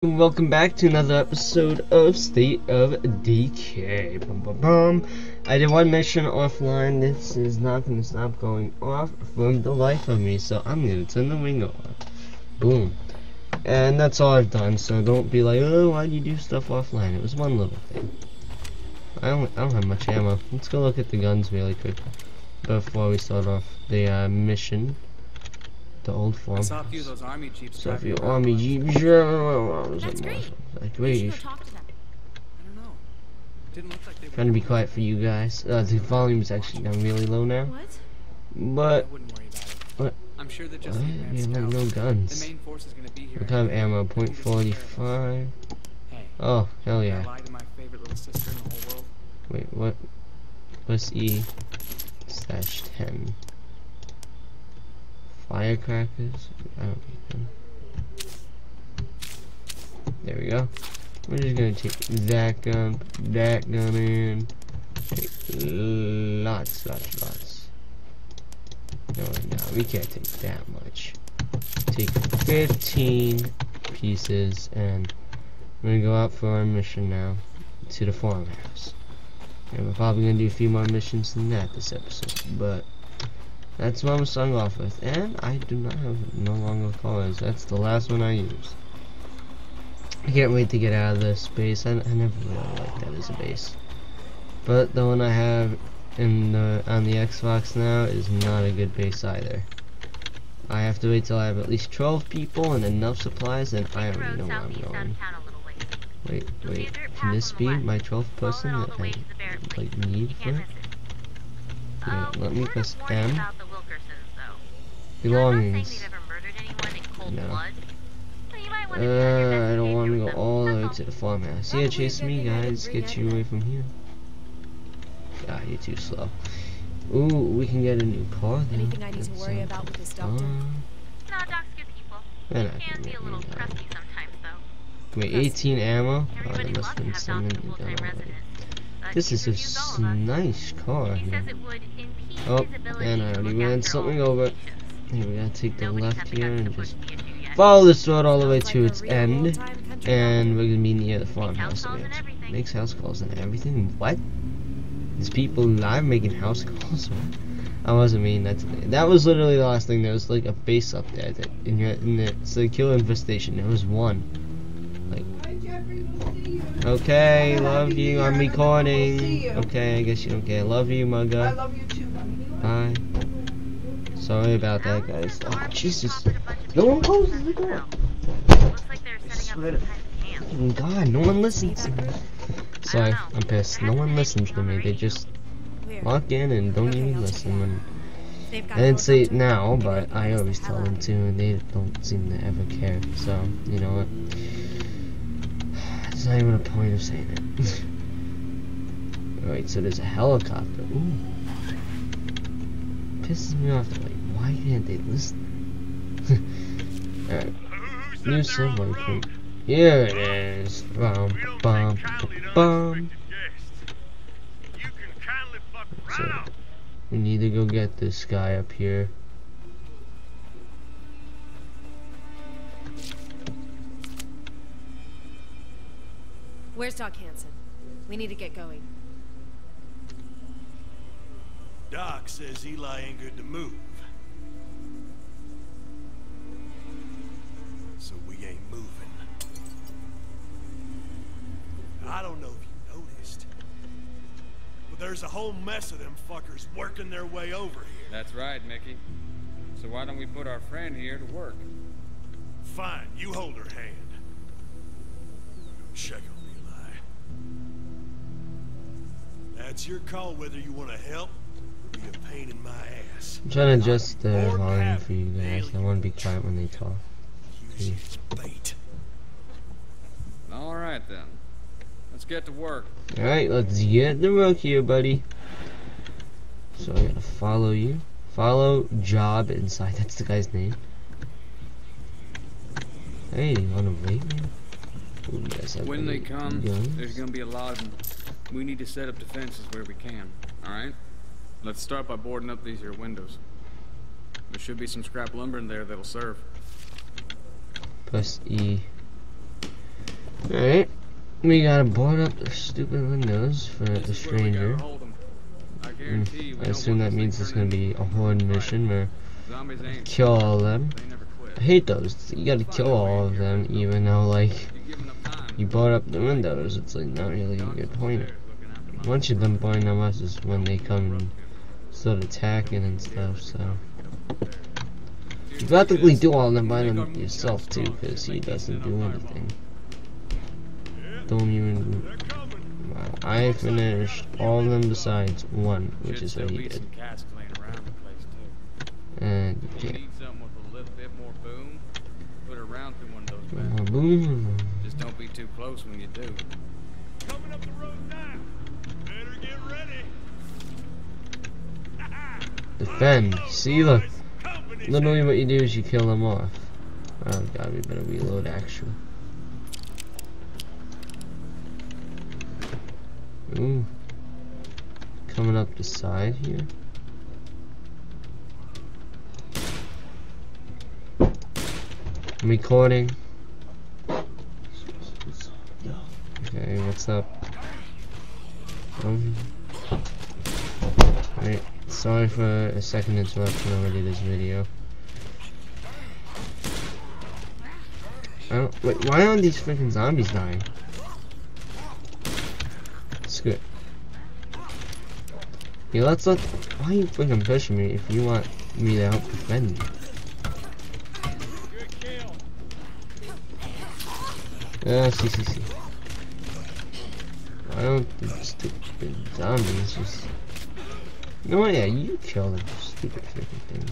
Welcome back to another episode of State of Decay. Bum, bum, bum. I did one mission offline. This is not going to stop going off from the life of me, so I'm going to turn the wing on. Boom. And that's all I've done, so don't be like, oh, why'd you do stuff offline? It was one little thing. I don't, I don't have much ammo. Let's go look at the guns really quick before we start off the uh, mission the old form. I saw a few of those army jeeps. So if driving you army jeep, sure. That's great. Like, We should wait, go talk to them. I don't know. Didn't look like they were. trying to be quiet for you guys. Uh, the volume is actually down really low now, What? I but wouldn't worry about it. What? I'm sure they're uh, just the we advanced have no guns. The main force is gonna be here. What kind of anyway. ammo? We Point need to take care of it. forty-five. Hey, Oh hell did I yeah! to my favorite little sister in the whole world. Wait, what? What's E slash ten? Firecrackers? There we go. We're just gonna take that gun, that gun in. Take lots, lots, lots. No, no, we can't take that much. Take 15 pieces, and we're gonna go out for our mission now to the farmhouse. And we're probably gonna do a few more missions than that this episode, but that's what I'm starting off with. And I do not have no longer cars. That's the last one I use. I can't wait to get out of this base. I, I never really liked that as a base. But the one I have in the on the Xbox now is not a good base either. I have to wait till I have at least 12 people and enough supplies, and I already know where I'm going. of town a little ways. Wait, You'll see a wait. Can this be my 12th person that I to the Barrett like need for can't it? Yeah, Uh, let me press M. about the Wilkersons, though. Now, I'm not saying Belongings. they've ever murdered anyone in cold No. you might want to Uh, I don't want to go investigation with them. all the way to the farmhouse. Probably Yeah, a chase me, thing I didn't guys. Get you away from here. Ah, you're too slow. Ooh, we can get a new car then. Anything I need to worry about with this doctor? No, Doc's good people. They're He can be a little crusty sometimes, though. Wait, 18 ammo? Oh, Everybody there must loves have been have some in a the full-time gun already. resident. but This is a refused all s- of us. nice car here. says it would impede Oh, and I already ran something over. Patients. Here, we gotta take the Nobody's left here and just the issue yet. follow this road all the way to its end. And we're gonna be near the house farmhouse calls and again. Makes house calls and everything? What? These people live making house calls? I wasn't mean that today. That was literally the last thing. There was like a base up there that in your in the it's the killer infestation. There was one. Like Okay, love you. I'm recording. Okay, I guess you don't care. Love you, my god. I love you too, mommy. Bye. Sorry about that, guys. Oh, Jesus. sponsored a bunch of No one closes the door. Looks like they're setting up Swear some to- of camp. God, no one listens to me. Sorry. I'm pissed. No one listens to me. They just walk in and don't even listen. And I didn't say it now, but I always tell them to, and they don't seem to ever care. So, you know what? There's not even a point of saying it. Alright, so there's a helicopter. Ooh. Pisses me off. Like, why can't they listen? Alright. New subway from. Here it is. Bum, bum, bum. So, we need to go get this guy up here. Where's Doc Hanson? We need to get going. Doc says Eli ain't good to move. I don't know if you noticed, but there's a whole mess of them fuckers working their way over here. That's right, Mickey. So why don't we put our friend here to work? Fine, you hold her hand. Check on Eli. That's your call whether you want to help or be a pain in my ass. I'm trying to adjust the volume for you guys. I want to be quiet when they talk. Use bait. All right then. Let's get to work. Alright, let's get the work here, buddy. So I gotta follow you. Follow job inside. That's the guy's name. Hey, you wanna wait, man? Ooh, When they come, guns? there's gonna be a lot of them. We need to set up defenses where we can. All right. Let's start by boarding up these here windows. There should be some scrap lumber in there that'll serve. Press E. Alright. We gotta board up the stupid windows for the This is where we gotta stranger. I Mm, you I assume that means it's gonna be a horde mission where Zombies kill all of them. They never quit. I hate those. You gotta kill all of them, even though like You give 'em enough time. you board up the windows. It's like not really a good point. Once you're done boarding them up is when they come and start attacking and stuff. So you practically do all of them by them yourself too, because he doesn't do anything. Don't even. Wow. I finished all of them besides one, which is what he did. Some casks laying around the place too. And you yeah. need something with a little bit more boom, put it around through one of those Boom, Just don't be too close when you do. Coming up the road now. Better get ready. Defend. See, look. Company's Literally what you do is you kill them off. Oh god, we better reload actually. Ooh. Coming up the side here. I'm recording. Okay, what's up? Um, Alright, sorry for a second interruption already this video. I don't, wait, why aren't these freaking zombies dying? Yeah, let's let, why are you freaking pushing me if you want me to help defend you? Ah, see, see, see. Why don't stupid zombies just... No, yeah, you kill them, stupid freaking things.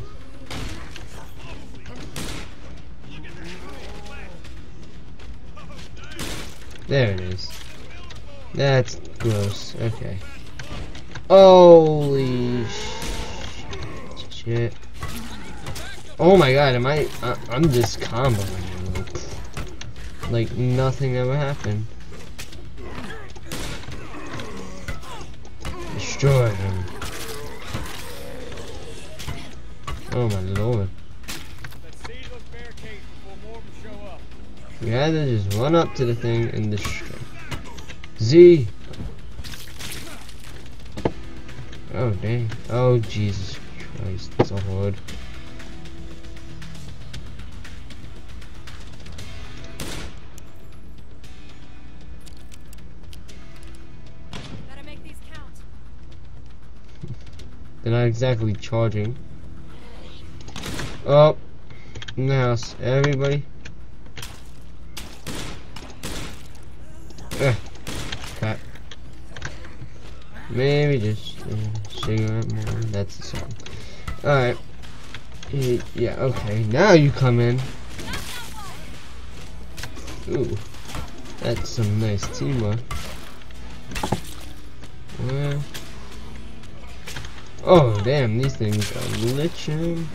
There it is. That's gross. Okay. Holy shit. Oh my god, am I, I I'm just comboing like, like nothing ever happened. Destroy him. Oh my lord. We had just run up to the thing and destroy. Z. Oh dang. Oh Jesus Christ. It's a horde. Better make these count. They're not exactly charging. Oh. In the house. Everybody. Cut. Maybe just uh, more. That's the song. Alright. Yeah, okay. Now you come in. Ooh. That's some nice teamwork. Oh, damn, these things are glitching.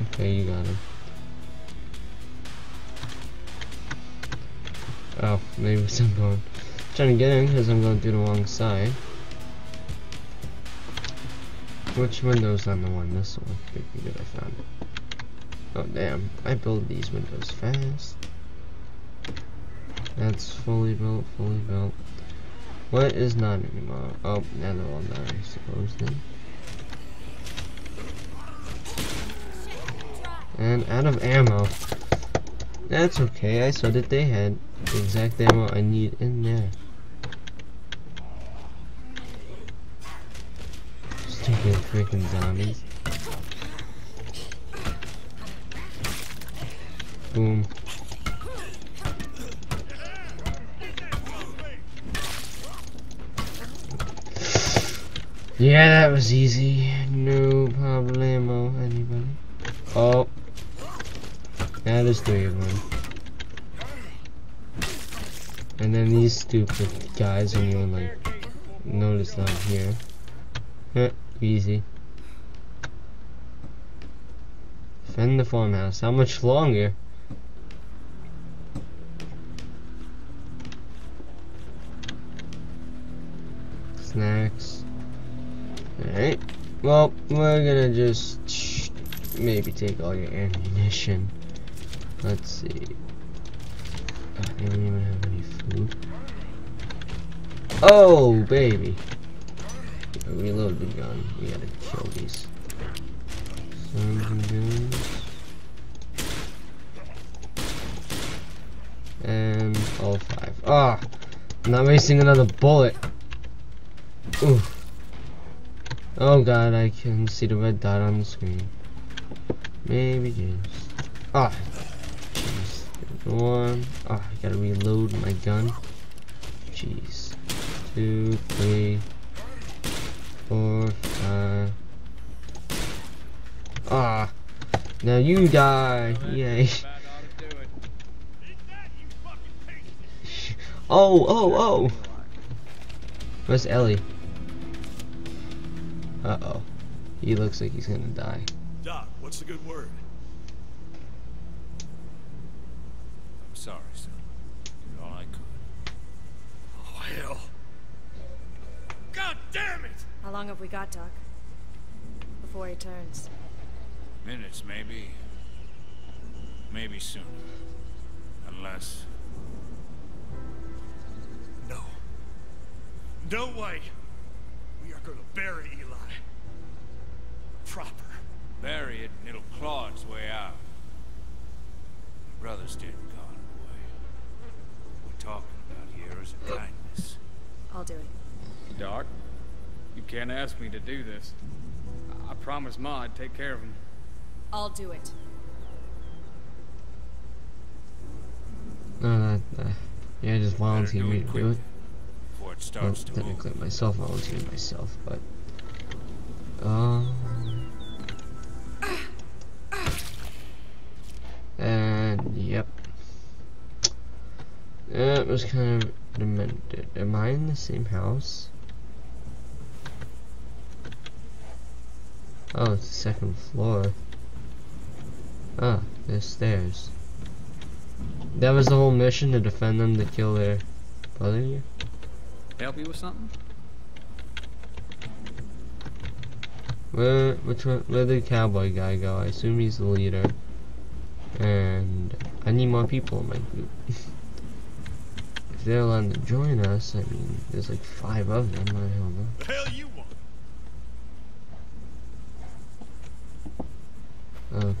Okay, you got him. Oh, maybe I'm going. Trying to get in because I'm going through the wrong side. Which window's on the one? This one. Good, good, I found it. Oh, damn. I build these windows fast. That's fully built, fully built. What is not anymore? Oh, now they're all done, I suppose then. And out of ammo. That's okay, I saw that they had the exact ammo I need in there. Stupid freaking zombies. Boom. Yeah, that was easy. No problemo, anybody. Oh. Now there's three of them. And then these stupid guys even like notice I'm here. Easy. Defend the farmhouse. How much longer? Snacks. Alright. Well, we're gonna just maybe take all your ammunition. Let's see. I don't even have any food. Oh, baby. Reload the gun. We gotta kill these. Sons and guns. And all five. Ah! Not wasting another bullet. Ooh. Oh god, I can see the red dot on the screen. Maybe just. Ah! Jeez. One. Ah, I gotta reload my gun. Jeez. Two, three, four, five. Ah! Now you die! Yay! Oh, oh, oh! Where's Ellie? Uh oh. He looks like he's gonna die. Doc, what's the good word? I'm sorry, son. Did all I could. Oh, hell. God damn it! How long have we got, Doc? Before he turns. Minutes, maybe. Maybe sooner. Unless. No. No way. We are gonna bury Eli. Proper. Bury it and it'll claw its way out. My brother's dead and gone away. What we're talking about here is a kindness. I'll do it. Doc, you can't ask me to do this. I, I promised Ma I'd take care of him. I'll do it. No, that, uh, yeah, just Better volunteer me it to do it. before it Well, starts to move. technically myself volunteered myself, but um and yep. That was kind of demented. Am I in the same house? Oh, it's the second floor. Ah, there's stairs. That was the whole mission to defend them to kill their brother here? Help you with something? Where, which one, where did the cowboy guy go? I assume he's the leader. And I need more people in my group. if they're allowed to join us, I mean, there's like five of them, I don't know. The hell you want?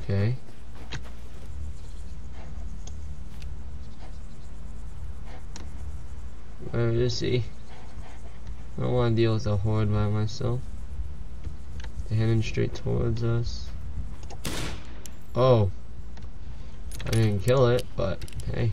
Okay. Let is he? I don't want to deal with a horde by myself. They're heading straight towards us. Oh. I didn't kill it, but hey.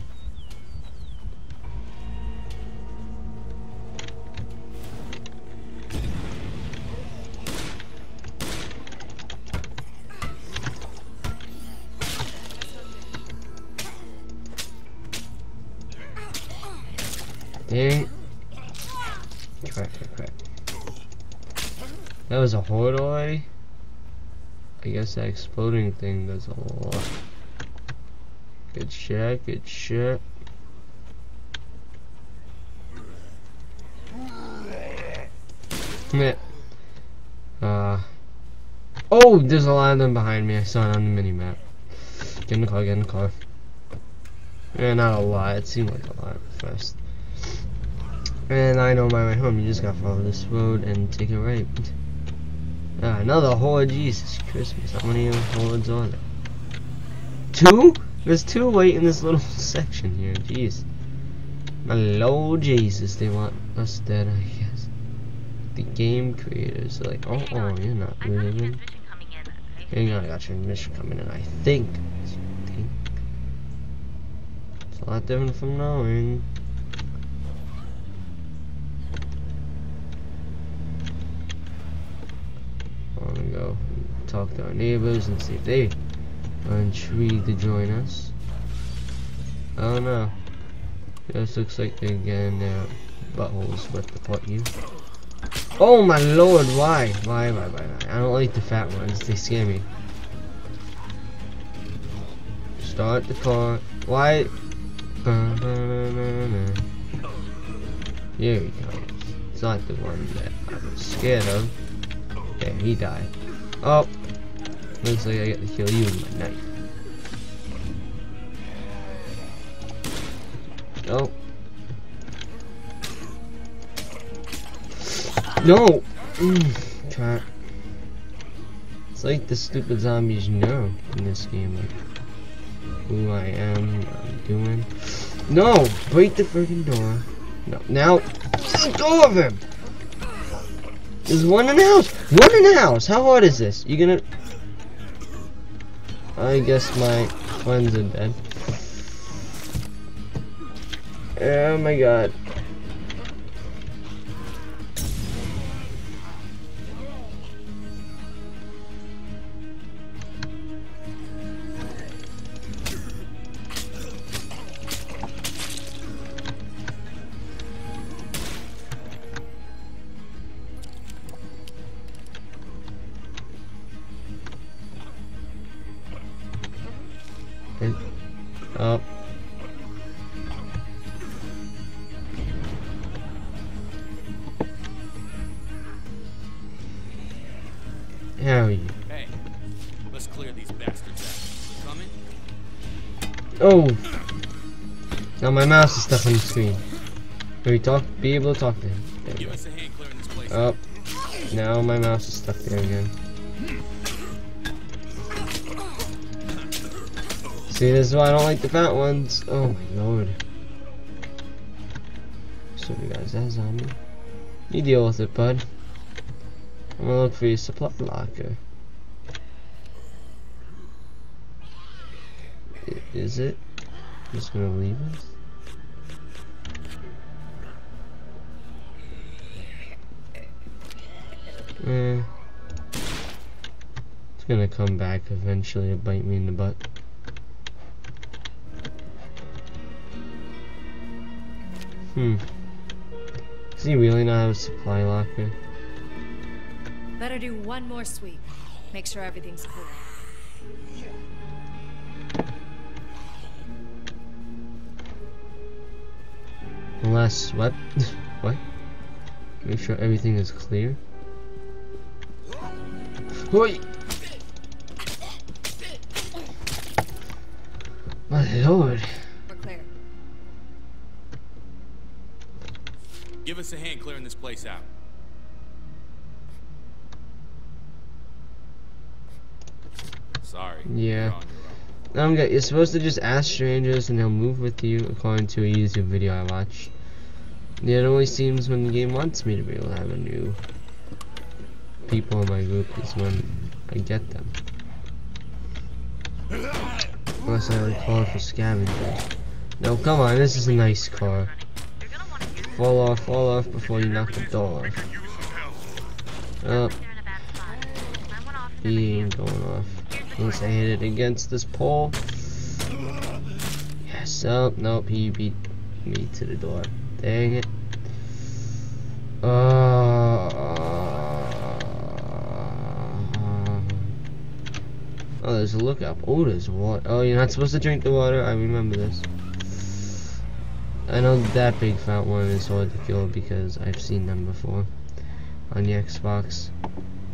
That exploding thing does a lot. Good shit, good shit. Meh. Uh. Oh, there's a lot of them behind me. I saw it on the mini map. Get in the car, get in the car. Yeah, not a lot. It seemed like a lot at first. And I know my way home. You just gotta follow this road and take it right. Ah, another horde. Jesus Christmas. How many hordes are there? Two? There's two wait in this little section here. Jeez. My lord Jesus. They want us dead, I guess. The game creators are like, oh, oh, you're not living. Hang on, I got transmission coming in. I think. I think. It's a lot different from knowing. I want to go and talk to our neighbors and see if they are intrigued to join us. Oh no. This looks like they're getting their buttholes ripped apart you. Oh my lord, why? Why, why, why, why? I don't like the fat ones, they scare me. Start the car. Why? Here he comes. It's not the one that I was scared of. There, he died. Oh! Looks like I get to kill you with my knife. Oh. No! Mm. It's like the stupid zombies know in this game, like who I am, what I'm doing. No! Break the freaking door. No. Now, let go of him! There's one in the house! One in the house! How hard is this? You gonna... I guess my friends are dead. Oh my god. How are you? Hey, let's clear these bastards out. Coming? Oh! Now my mouse is stuck on the screen. Can we talk? Be able to talk to him? There Give us a hand clearing this place. Up. Now my mouse is stuck there again. See, this is why I don't like the fat ones. Oh my lord. So you guys, that zombie. You deal with it, bud. I'm gonna look for your supply locker. Is it? Just gonna leave us? Eh. It's gonna come back eventually and bite me in the butt. Hmm. Does he really not have a supply locker? Better do one more sweep. Make sure everything's clear. Unless what? what? Make sure everything is clear. Oi! My lord. We're clear. Give us a hand clearing this place out. Sorry. Yeah. You're on your own. I'm good. You're supposed to just ask strangers and they'll move with you according to a YouTube video I watched. Yeah, it only seems when the game wants me to be able to have a new people in my group is when I get them. Unless I recall for scavengers. No, come on, this is a nice car. You're gonna want to hear this. Fall off, fall off before you knock the door off. Oh, They're in a bad spot. I went off into the he ain't going off. The I hit it against this pole. Yes, oh, nope, he beat me to the door. Dang it. Uh, oh, there's a lookup. Oh, there's water. Oh, you're not supposed to drink the water. I remember this. I know that big fat one is hard to kill because I've seen them before on the Xbox.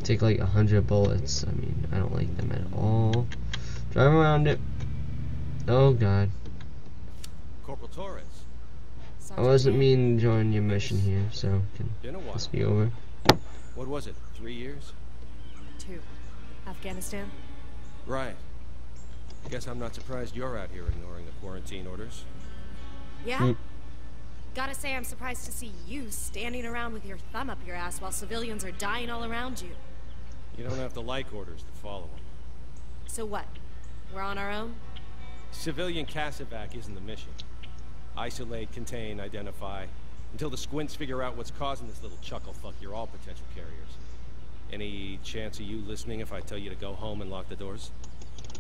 Take like a hundred bullets. I mean, I don't like them at all. Drive around it. Oh god. Corporal Torres. I wasn't Dan? meaning to join your mission here, so can Been this be over? What was it? Three years? Two. Afghanistan? Right. Guess I'm not surprised you're out here ignoring the quarantine orders. Yeah? Mm. Gotta say, I'm surprised to see you standing around with your thumb up your ass while civilians are dying all around you. You don't have to like orders to follow them. So what? We're on our own? Civilian Casevac isn't the mission. Isolate, contain, identify. Until the squints figure out what's causing this little chuckle fuck, you're all potential carriers. Any chance of you listening if I tell you to go home and lock the doors?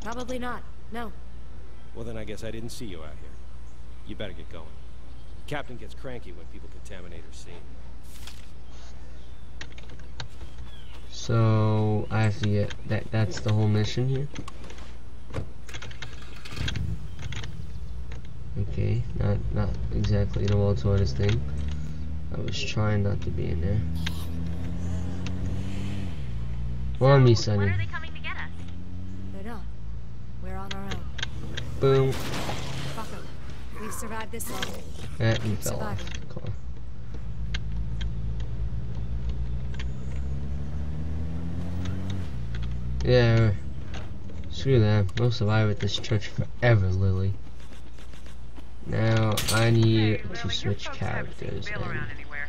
Probably not. No. Well, then I guess I didn't see you out here. You better get going. Captain gets cranky when people contaminate her scene. So I have to get that. That's the whole mission here. Okay, not not exactly the world's hardest thing. I was trying not to be in there. Well, me, When Sonny. are they coming to get us? They're not. We're on our own. Boom. Fuck 'em. We've survived this long. That and fell off Surviving. the car. Yeah, screw them. We'll survive at this church forever, Lily. Now I need to switch characters and anywhere?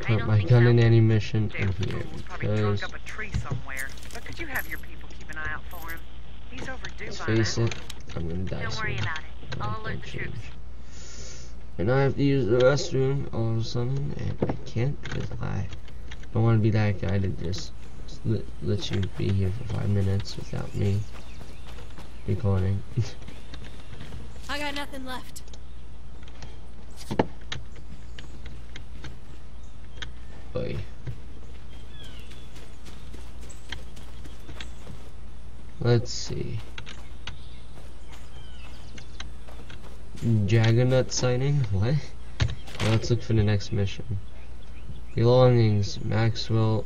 Put my gun in any mission in here. Because up a tree somewhere. But could you have your people keep an eye out for him? He's overdue Let's by face now. it, I'm gonna die Don't worry soon. about it. I'll alert the troops. And I have to use the restroom all of a sudden, and I can't because I don't want to be that guy to just let, let you be here for five minutes without me recording. I got nothing left. Boy. Let's see. Juggernaut sighting? What? Well, let's look for the next mission. Belongings, Maxwell.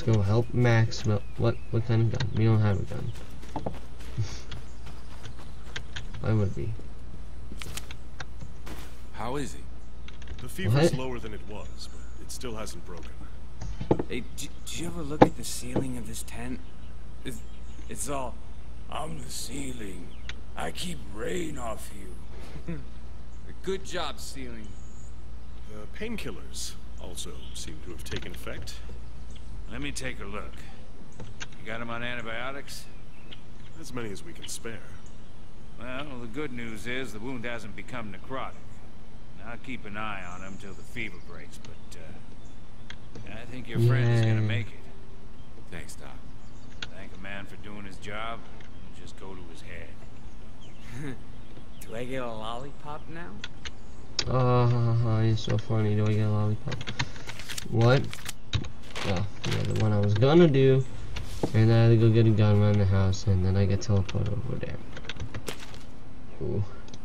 Let's go help Maxwell. What? What kind of gun? We don't have a gun. Why would we? How is he? The fever's What? lower than it was, but it still hasn't broken. Hey, d- did you ever look at the ceiling of this tent? It's, it's all, I'm the ceiling. I keep rain off you. Good job, ceiling. The painkillers also seem to have taken effect. Let me take a look. You got him on antibiotics? As many as we can spare. Well, the good news is the wound hasn't become necrotic. I'll keep an eye on him till the fever breaks, but uh, I think your friend is gonna make it. Thanks, Doc. Thank a man for doing his job, and just go to his head. Do I get a lollipop now? Oh, ha, ha, ha, you're so funny. Do I get a lollipop? What? Well, yeah, the one I was gonna do. And I had to go get a gun around the house, and then I get teleported over there. Ooh,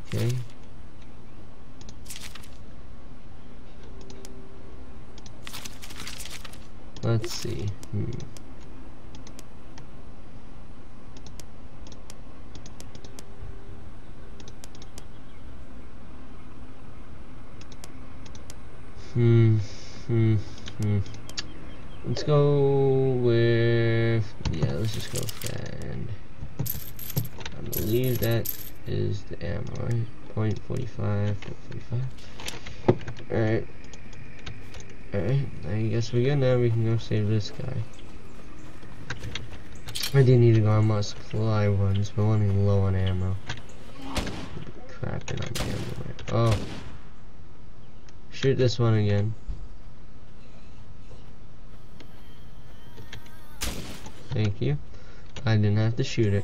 okay. Let's see. Hmm. Hmm. Hmm. Hmm. Let's go with yeah. Let's just go. And I believe that is the ammo, right? Point forty-five. Point forty-five. All right. All right. I guess we're good now. We can go save this guy. I do need to go on my supply runs, but running low on ammo. Crapping on ammo. Right? Oh. Shoot this one again. Thank you. I didn't have to shoot it.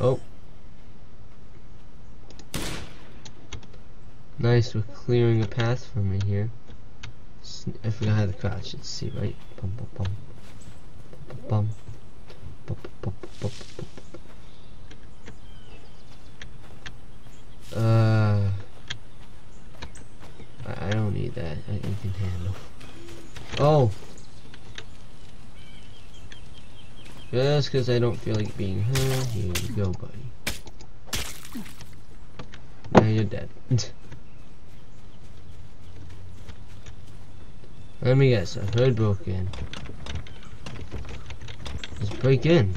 Oh. Nice, we're clearing a path for me here. I forgot how to crouch. Let's see, right? Bum. Bum, bum, bum, bum, bum, bum, bum. Uh, I, I don't need that. I, I can handle. Oh. Just because I don't feel like being hurt. Here you go, buddy. Now you're dead. Let me guess. A hood broke in. Just break in.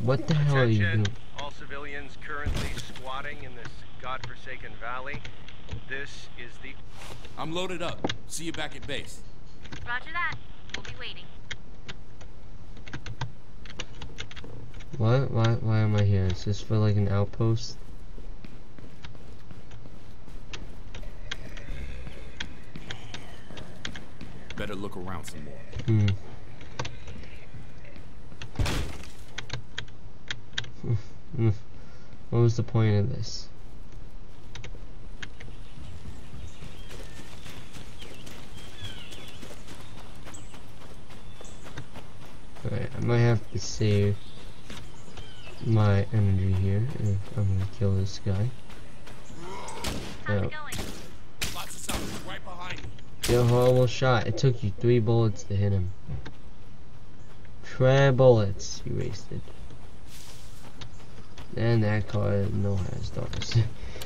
What the hell are you doing? All civilians currently squatting in this godforsaken valley. This is the I'm loaded up. See you back at base. Roger that. We'll be waiting. What? Why? Why am I here? Is this for like an outpost? Better look around some more. Hmm. Hmm. What was the point of this? Alright, I might have to save my energy here if I'm gonna kill this guy. How's Yeah. it going? Lots of zombies right behind you. Get horrible shot. It took you three bullets to hit him. Three bullets you wasted. And that car no has doors.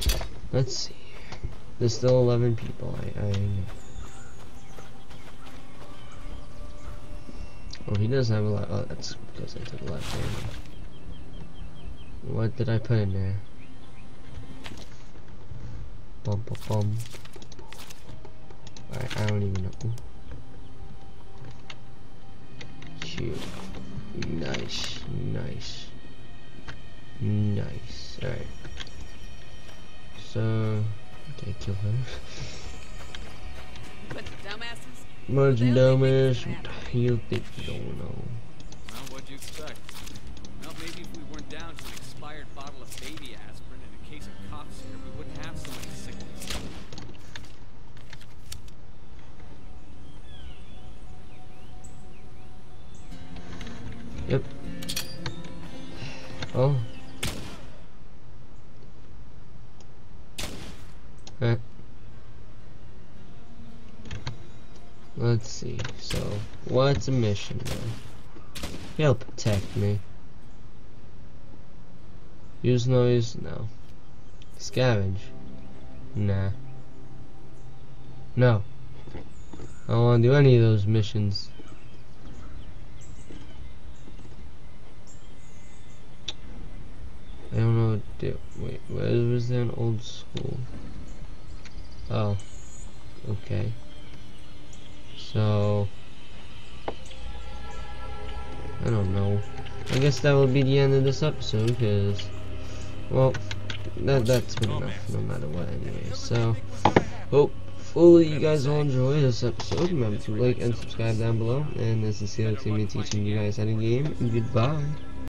Let's see. There's still 11 people. I, I Oh, he does have a lot. Oh, that's because I took a left hand. What did I put in there? Bum bum bum. Alright, I don't even know. Shoot. Nice, nice, nice. Alright. So, okay, kill her. But the dumbasses? Merging dumbass, you think you don't know. Well, what'd you expect? Maybe if we weren't down to an expired bottle of baby aspirin and a case of coughs here, we wouldn't have so many sicknesses. Yep. Oh. Let's see. So, what's a mission then? He'll protect me. Use noise? No. Scavenge? Nah. No. I don't want to do any of those missions. I don't know what to do. Wait, where was there an old school? Oh. Okay. So I don't know. I guess that will be the end of this episode because well that that's been enough no oh, matter what anyway. So hopefully you guys all enjoy this episode. Remember to like and subscribe down below and this is CLTV teaching you guys how to game. Goodbye.